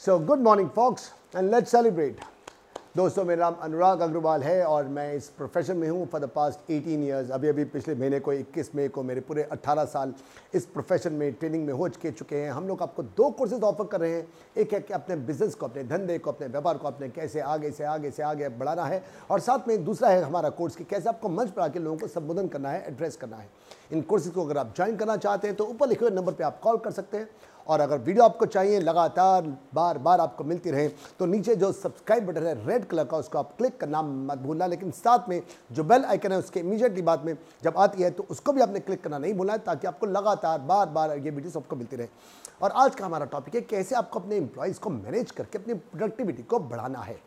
So good morning folks and let's celebrate दोस्तों, मेरा नाम अनुराग अग्रवाल है और मैं इस प्रोफेशन में हूँ फॉर द पास्ट 18 इयर्स अभी अभी पिछले महीने को 21 मई को मेरे पूरे 18 साल इस प्रोफेशन में ट्रेनिंग में हो चुके चुके हैं। हम लोग आपको दो कोर्सेज ऑफ़र कर रहे हैं। एक है कि अपने बिज़नेस को, अपने धंधे को, अपने व्यापार को, अपने कैसे आगे से आगे से आगे बढ़ाना है। और साथ में दूसरा है हमारा कोर्स कि कैसे आपको मंच पर आके लोगों को संबोधन करना है एड्रेस करना है। इन कोर्सेज को अगर आप ज्वाइन करना चाहते हैं तो ऊपर लिखे हुए नंबर पर आप कॉल कर सकते हैं। और अगर वीडियो आपको चाहिए लगातार बार बार आपको मिलती रहे तो नीचे जो सब्सक्राइब बटन है रेड कलर का, उसको आप क्लिक करना मत भूलना। लेकिन साथ में जो बेल आइकन है, उसके इमीजिएटली बाद में जब आती है तो उसको भी आपने क्लिक करना नहीं भूलना है, ताकि आपको लगातार बार बार ये वीडियो सबको मिलती रहे। और आज का हमारा टॉपिक है, कैसे आपको अपने एम्प्लॉयज़ को मैनेज करके अपनी प्रोडक्टिविटी को बढ़ाना है।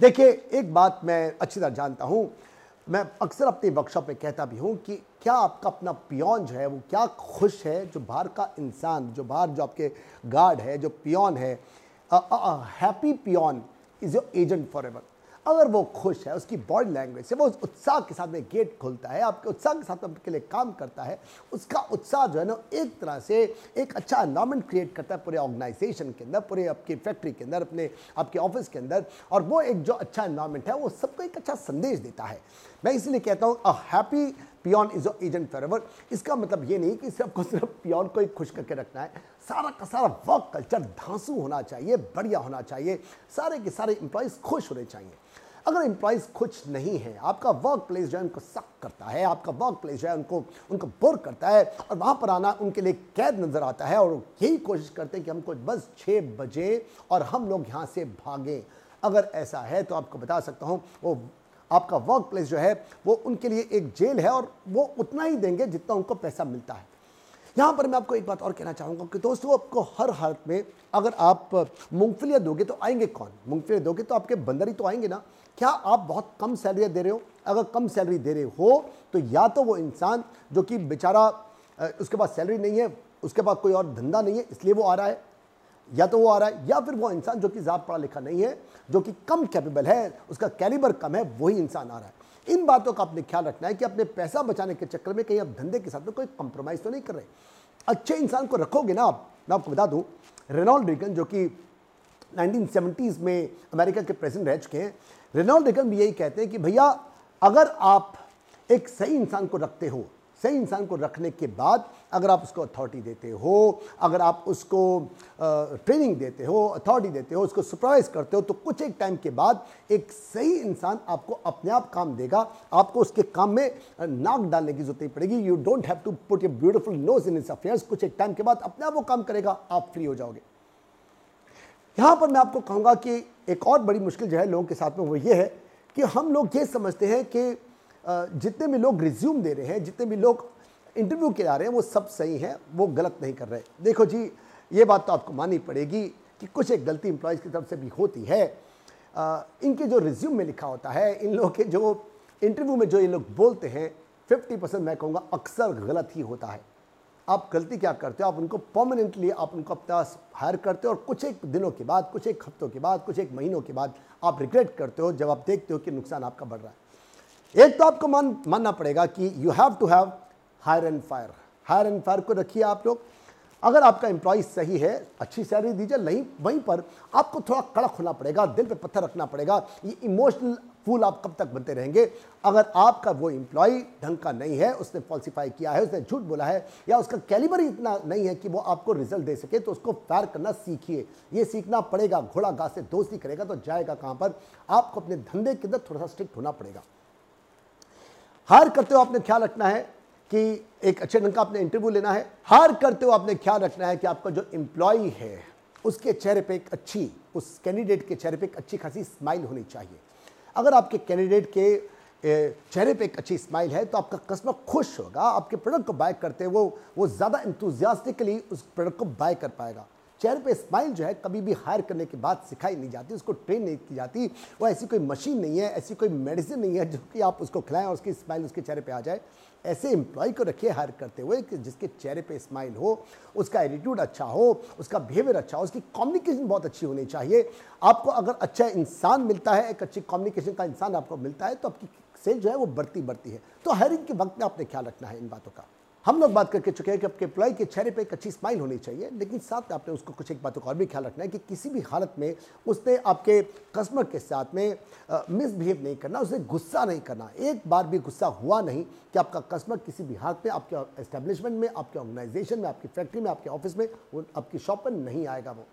देखिए, एक बात मैं अच्छी तरह जानता हूँ मैं अक्सर अपनी वर्कशॉप में कहता भी हूँ कि क्या आपका अपना पियोन जो है, वो क्या खुश है जो बाहर का इंसान, जो बाहर जो आपके गार्ड है, जो पियोन है? Happy peon is your agent forever अगर वो खुश है, उसकी बॉडी लैंग्वेज से, वो उस उत्साह के साथ में गेट खोलता है, आपके उत्साह के साथ आपके लिए काम करता है, उसका उत्साह जो है ना, एक तरह से एक अच्छा इन्वायरमेंट क्रिएट करता है पूरे ऑर्गेनाइजेशन के अंदर, पूरे आपकी फैक्ट्री के अंदर, अपने, आपके ऑफ़िस के अंदर, और वो एक जो अच्छा इन्वायरमेंट है, वो सबको एक अच्छा संदेश देता है। मैं इसलिए कहता हूँ a happy peon is agent for इसका मतलब ये नहीं कि सबको सिर्फ़ पियोन को ही खुश करके रखना है। सारा का सारा वर्क कल्चर धांसू होना चाहिए, बढ़िया होना चाहिए। सारे के सारे इंप्लॉयज़ खुश होने चाहिए। अगर एम्प्लॉयज़ खुश नहीं है, आपका वर्क प्लेस जो है उनको सक करता है, आपका वर्क प्लेस जो है उनको उनको बोर करता है और वहाँ पर आना उनके लिए कैद नज़र आता है और यही कोशिश करते हैं कि हमको बस छः बजे और हम लोग यहाँ से भागें। अगर ऐसा है तो आपको बता सकता हूँ, वो आपका वर्क प्लेस जो है, वो उनके लिए एक जेल है और वो उतना ही देंगे जितना उनको पैसा मिलता है। यहाँ पर मैं आपको एक बात और कहना चाहूँगा कि दोस्तों, आपको हर हालत में अगर आप मूंगफलियाँ दोगे तो आएँगे कौन? मूंगफलियाँ दोगे तो आपके बंदर ही तो आएँगे ना। क्या आप बहुत कम सैलरी दे रहे हो? अगर कम सैलरी दे रहे हो तो या तो वो इंसान जो कि बेचारा उसके पास सैलरी नहीं है, उसके पास कोई और धंधा नहीं है, इसलिए वो आ रहा है। या तो वो आ रहा है, या फिर वो इंसान जो कि ज़्यादा पढ़ा लिखा नहीं है, जो कि कम कैपेबल है, उसका कैलिबर कम है, वही इंसान आ रहा है। इन बातों का आपने ख्याल रखना है कि अपने पैसा बचाने के चक्कर में कहीं आप धंधे के साथ में कोई कंप्रोमाइज़ तो नहीं कर रहे। अच्छे इंसान को रखोगे ना आप, मैं आपको बता दूँ रेनॉल्ड रिगन जो कि 1970s में अमेरिका के प्रेसिडेंट रह चुके हैं रेनॉल्ड रिगन भी यही कहते हैं कि भैया, अगर आप एक सही इंसान को रखते हो सही इंसान को रखने के बाद अगर आप उसको अथॉरिटी देते हो, अगर आप उसको ट्रेनिंग देते हो अथॉरिटी देते हो, उसको सुपरवाइज करते हो तो कुछ एक टाइम के बाद एक सही इंसान आपको अपने आप काम देगा। आपको उसके काम में नाक डालने की ज़रूरत नहीं पड़ेगी। You don't have to put a beautiful nose in his affairs कुछ एक टाइम के बाद अपने आप वो काम करेगा। आप फ्री हो जाओगे। यहाँ पर मैं आपको कहूँगा कि एक और बड़ी मुश्किल जो है लोगों के साथ में वो ये है कि हम लोग ये समझते हैं कि जितने भी लोग रिज्यूम दे रहे हैं जितने भी लोग इंटरव्यू के आ रहे हैं वो सब सही हैं वो गलत नहीं कर रहे। देखो जी ये बात तो आपको माननी पड़ेगी कि कुछ एक गलती इंप्लॉयज़ की तरफ़ से भी होती है। आ, इनके जो रिज्यूम में लिखा होता है इन लोगों के जो इंटरव्यू में जो ये लोग बोलते हैं 50 परसेंट मैं कहूँगा अक्सर गलत ही होता है। आप गलती क्या करते हो? आप उनको परमानेंटली आप उनको अपना हायर करते हो और कुछ एक दिनों के बाद कुछ एक हफ्तों के बाद कुछ एक महीनों के बाद आप रिग्रेट करते हो जब आप देखते हो कि नुकसान आपका बढ़ रहा है। एक तो आपको मान, मानना पड़ेगा कि you have to have hire and fire hire and fire को रखिए आप लोग। अगर आपका एम्प्लॉय सही है, अच्छी सैलरी दीजिए, नहीं, वहीं पर आपको थोड़ा कड़क होना पड़ेगा, दिल पे पत्थर रखना पड़ेगा, ये इमोशनल फूल आप कब तक बनते रहेंगे? अगर आपका वो एम्प्लॉय ढंग का नहीं है, उसने फॉल्सिफाई किया है, उसने झूठ बोला है, या उसका कैलिबर ही इतना नहीं है कि वो आपको रिज़ल्ट दे सके तो उसको फायर करना सीखिए। ये सीखना पड़ेगा, घोड़ा घास से दोस्ती करेगा तो जाएगा कहाँ पर? आपको अपने धंधे के अंदर थोड़ा सा स्ट्रिक्ट होना पड़ेगा। हार करते हो आपने ख्याल रखना है कि एक अच्छे ढंग का आपने इंटरव्यू लेना है। हार करते हो आपने ख्याल रखना है कि आपका जो एम्प्लॉय है, उसके चेहरे पे एक अच्छी, उस कैंडिडेट के चेहरे पे एक अच्छी खासी स्माइल होनी चाहिए। अगर आपके कैंडिडेट के चेहरे पे एक अच्छी स्माइल है तो आपका कस्टमर खुश होगा, आपके प्रोडक्ट को बाय करते वो वो ज़्यादा इंतुजियास्टिकली उस प्रोडक्ट को बाय कर पाएगा। चेहरे पे स्माइल जो है कभी भी हायर करने के बाद सिखाई नहीं जाती, उसको ट्रेन नहीं की जाती वो ऐसी कोई मशीन नहीं है, ऐसी कोई मेडिसिन नहीं है जो कि आप उसको खिलाएँ और उसकी स्माइल उसके चेहरे पे आ जाए। ऐसे एम्प्लॉय को रखिए हायर करते हुए कि जिसके चेहरे पे स्माइल हो, उसका एटीट्यूड अच्छा हो, उसका बिहेवियर अच्छा हो, उसकी कम्युनिकेशन बहुत अच्छी होनी चाहिए। आपको अगर अच्छा इंसान मिलता है, एक अच्छी कम्युनिकेशन का इंसान आपको मिलता है तो आपकी सेल जो है वो बढ़ती बढ़ती है। तो हायरिंग के वक्त में आपने ख्याल रखना है इन बातों का। हम लोग बात करके चुके हैं कि आपके एम्प्लॉय के चेहरे पे एक अच्छी स्माइल होनी चाहिए, लेकिन साथ में आपने उसको कुछ एक बातों का और भी ख्याल रखना है कि किसी भी हालत में उसने आपके कस्टमर के साथ में मिसबिहेव नहीं करना, उसे गुस्सा नहीं करना। एक बार भी गुस्सा हुआ नहीं कि आपका कस्टमर किसी भी हालत में, आपके एस्टेब्लिशमेंट में, आपके ऑर्गेनाइजेशन में, आपकी फैक्ट्री में, आपके ऑफ़िस में आपकी शॉप पर नहीं आएगा वो।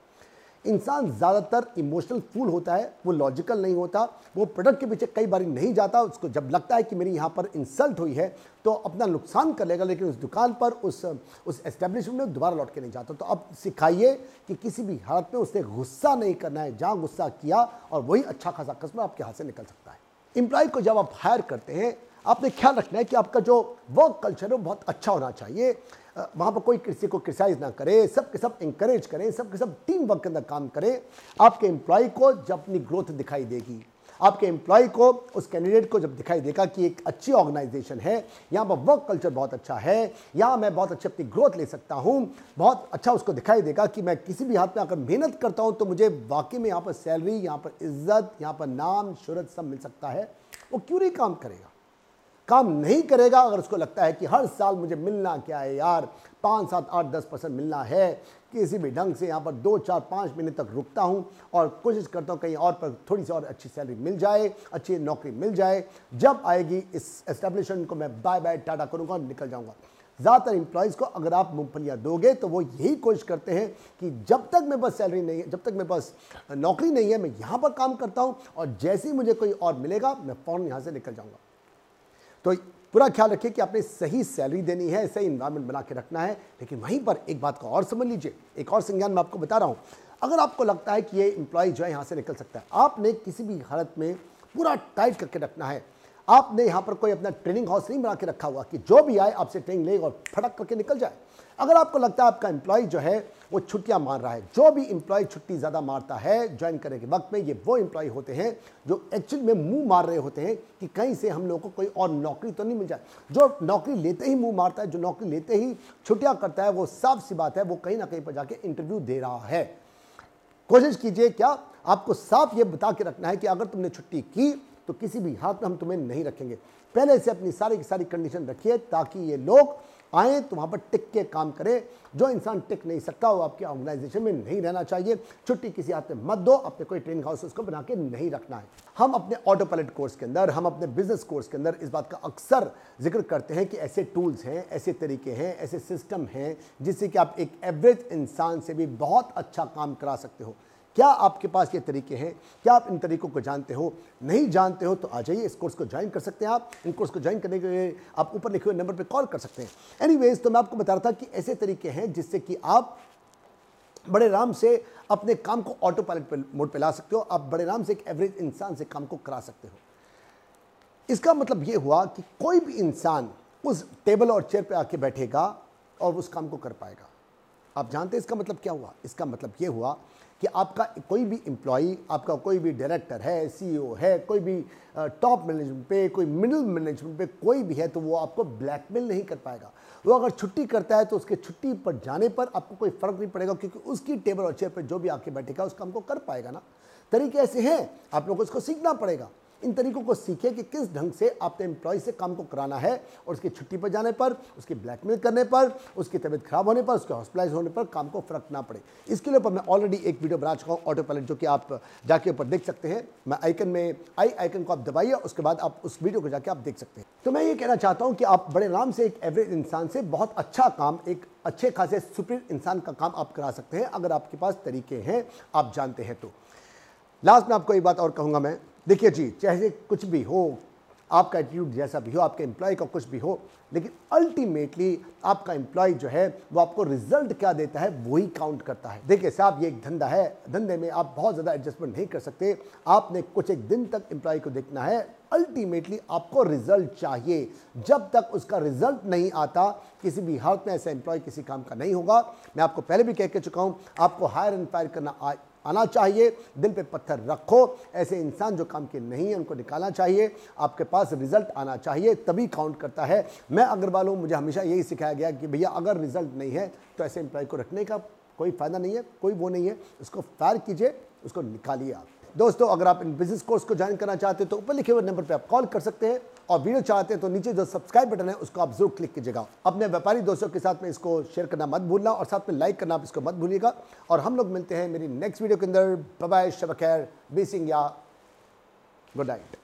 इंसान ज़्यादातर इमोशनल फूल होता है, वो लॉजिकल नहीं होता, वो प्रोडक्ट के पीछे कई बार नहीं जाता, उसको जब लगता है कि मेरी यहाँ पर इंसल्ट हुई है तो अपना नुकसान कर लेगा, लेकिन उस दुकान पर, उस उस एस्टेब्लिशमेंट में दोबारा लौट के नहीं जाता। तो अब सिखाइए कि किसी भी हालत में उसने गुस्सा नहीं करना है, जहाँ गुस्सा किया और वही अच्छा खासा कस्टमर आपके हाथ से निकल सकता है। एम्प्लॉय को जब आप हायर करते हैं आपने ख्याल रखना है कि आपका जो वर्क कल्चर है वो बहुत अच्छा होना चाहिए। वहाँ पर कोई किसी को क्रिटिसाइज ना करे सब के सब इंकरेज करें सब के सब टीम वर्क के अंदर काम करें। आपके एम्प्लॉय को जब अपनी ग्रोथ दिखाई देगी, आपके एम्प्लॉय को, उस कैंडिडेट को जब दिखाई देगा कि एक अच्छी ऑर्गेनाइजेशन है, यहाँ पर वर्क कल्चर बहुत अच्छा है, यहाँ मैं बहुत अच्छी अपनी ग्रोथ ले सकता हूँ, बहुत अच्छा उसको दिखाई देगा कि मैं किसी भी हाथ में आकर मेहनत करता हूँ तो मुझे वाकई में यहाँ पर सैलरी यहाँ पर इज़्ज़त, यहाँ पर नाम शहरत सब मिल सकता है। वो क्यों नहीं काम करेगा? काम नहीं करेगा, अगर उसको लगता है कि हर साल मुझे मिलना क्या है यार? पाँच, सात, आठ, दस परसेंट मिलना है। किसी भी ढंग से यहाँ पर दो, चार, पाँच महीने तक रुकता हूँ और कोशिश करता हूँ कहीं और पर थोड़ी सी और अच्छी सैलरी मिल जाए, अच्छी नौकरी मिल जाए। जब आएगी इस एस्टेब्लिशमेंट को मैं बाय बाय टाटा करूँगा और निकल जाऊँगा। ज़्यादातर इंप्लॉयज़ को अगर आप मूंगफलियाँ दोगे तो वो यही कोशिश करते हैं कि जब तक मेरे पास सैलरी नहीं है, जब तक मेरे पास नौकरी नहीं है, मैं यहाँ पर काम करता हूँ और जैसे ही मुझे कोई और मिलेगा, मैं फ़ौरन यहाँ से निकल जाऊँगा। तो पूरा ख्याल रखिए कि आपने सही सैलरी देनी है, सही इन्वायरमेंट बना के रखना है। लेकिन वहीं पर एक बात को और समझ लीजिए, एक और संज्ञान मैं आपको बता रहा हूँ। अगर आपको लगता है कि ये इम्प्लॉय जो है यहाँ से निकल सकता है, आपने किसी भी हालत में पूरा टाइट करके रखना है आपने यहाँ पर कोई अपना ट्रेनिंग हाउस नहीं बना के रखा हुआ कि जो भी आए आपसे ट्रेनिंग ले और फटक करके निकल जाए। अगर आपको लगता है आपका एम्प्लॉय जो है, वो छुट्टियाँ मार रहा है, जो भी एम्प्लॉय छुट्टी ज़्यादा मारता है ज्वाइन करने के वक्त में ये वो एम्प्लॉय होते हैं जो एक्चुअल में मुँह मार रहे होते हैं कि कहीं से हम लोगों को कोई और नौकरी तो नहीं मिल जाए। जो नौकरी लेते ही मुँह मारता है, जो नौकरी लेते ही छुट्टियाँ करता है, वो साफ़ सी बात है, वो कहीं ना कहीं पर जाके इंटरव्यू दे रहा है। कोशिश कीजिए क्या आपको साफ़ ये बता के रखना है कि अगर तुमने छुट्टी की तो किसी भी हाथ में हम तुम्हें नहीं रखेंगे। पहले से अपनी सारी की सारी कंडीशन रखिए ताकि ये लोग आए तो वहाँ पर टिक के काम करें। जो इंसान टिक नहीं सकता वो आपके ऑर्गेनाइजेशन में नहीं रहना चाहिए। छुट्टी किसी हाथ में मत दो, अपने कोई ट्रेनिंग हाउस उसको बना के नहीं रखना है। हम अपने ऑटो पायलट कोर्स के अंदर, हम अपने बिज़नेस कोर्स के अंदर इस बात का अक्सर ज़िक्र करते हैं कि ऐसे टूल्स हैं, ऐसे तरीके हैं, ऐसे सिस्टम हैं जिससे कि आप एक एवरेज इंसान से भी बहुत अच्छा काम करा सकते हो। क्या आपके पास ये तरीके हैं? क्या आप इन तरीकों को जानते हो? नहीं जानते हो तो आ जाइए, इस कोर्स को ज्वाइन कर सकते हैं आप। इन कोर्स को ज्वाइन करने के लिए आप ऊपर लिखे हुए नंबर पर कॉल कर सकते हैं। एनीवेज तो मैं आपको बता रहा था कि ऐसे तरीके हैं जिससे कि आप बड़े आराम से अपने काम को ऑटो पायलट मोड पर ला सकते हो। आप बड़े आराम से एक एवरेज इंसान से काम को करा सकते हो। इसका मतलब ये हुआ कि कोई भी इंसान उस टेबल और चेयर पे आके बैठेगा और उस काम को कर पाएगा। आप जानते हैं इसका मतलब क्या हुआ? इसका मतलब ये हुआ कि आपका कोई भी एम्प्लॉई आपका कोई भी डायरेक्टर है सीईओ है, कोई भी टॉप मैनेजमेंट पे, कोई मिडिल मैनेजमेंट पे कोई भी है तो वो आपको ब्लैकमेल नहीं कर पाएगा। वो अगर छुट्टी करता है तो उसके छुट्टी पर जाने पर आपको कोई फ़र्क नहीं पड़ेगा, क्योंकि उसकी टेबल और चेयर पर जो भी आके बैठेगा उस काम को कर पाएगा ना। तरीके ऐसे हैं, आप लोगों को इसको सीखना पड़ेगा। इन तरीकों को सीखे कि किस ढंग से आपने एम्प्लॉय से काम को कराना है और उसकी छुट्टी पर जाने पर, उसकी ब्लैकमेल करने पर, उसकी तबियत खराब होने पर, उसके हॉस्पिटलाइज होने पर काम को फ़र्क ना पड़े। इसके लिए ऊपर मैं ऑलरेडी एक वीडियो बना चुका हूँ ऑटो पायलट जो कि आप जाके ऊपर देख सकते हैं। मैं आइकन में आई आइकन को आप दबाइए, उसके बाद आप उस वीडियो को जाके आप देख सकते हैं। तो मैं ये कहना चाहता हूँ कि आप बड़े आराम से एक एवरेज इंसान से बहुत अच्छा काम, एक अच्छे खासे सुपर इंसान का काम आप करा सकते हैं, अगर आपके पास तरीके हैं, आप जानते हैं तो। लास्ट में आपको एक बात और कहूँगा मैं। देखिए जी, चाहे कुछ भी हो, आपका एटीट्यूड जैसा भी हो, आपके एम्प्लॉय का कुछ भी हो, लेकिन अल्टीमेटली आपका एम्प्लॉय जो है, वो आपको रिज़ल्ट क्या देता है, वही काउंट करता है। देखिए साहब, ये एक धंधा है, धंधे में आप बहुत ज़्यादा एडजस्टमेंट नहीं कर सकते। आपने कुछ एक दिन तक एम्प्लॉय को देखना है अल्टीमेटली आपको रिज़ल्ट चाहिए। जब तक उसका रिज़ल्ट नहीं आता, किसी भी हालत में ऐसा एम्प्लॉय किसी काम का नहीं होगा। मैं आपको पहले भी कह के चुका हूँ, आपको हायर एंड फायर करना आना चाहिए, दिल पे पत्थर रखो, ऐसे इंसान जो काम के नहीं है, उनको निकालना चाहिए, आपके पास रिज़ल्ट आना चाहिए, तभी काउंट करता है। मैं अग्रवाल हूँ, मुझे हमेशा यही सिखाया गया कि भैया, अगर रिज़ल्ट नहीं है तो ऐसे एम्प्लॉय को रखने का कोई फ़ायदा नहीं है, कोई वो नहीं है, उसको फायर कीजिए, उसको निकालिए आप। दोस्तों, अगर आप इन बिज़नेस कोर्स को ज्वाइन करना चाहते हैं तो ऊपर लिखे हुए नंबर पर आप कॉल कर सकते हैं और वीडियो चाहते हैं तो नीचे जो सब्सक्राइब बटन है, उसको आप ज़रूर क्लिक कीजिएगा। अपने व्यापारी दोस्तों के साथ में इसको शेयर करना मत भूलना और साथ में लाइक करना आप इसको मत भूलिएगा। और हम लोग मिलते हैं मेरी नेक्स्ट वीडियो के अंदर। बाय शब खैर बी सिंह या गुड नाइट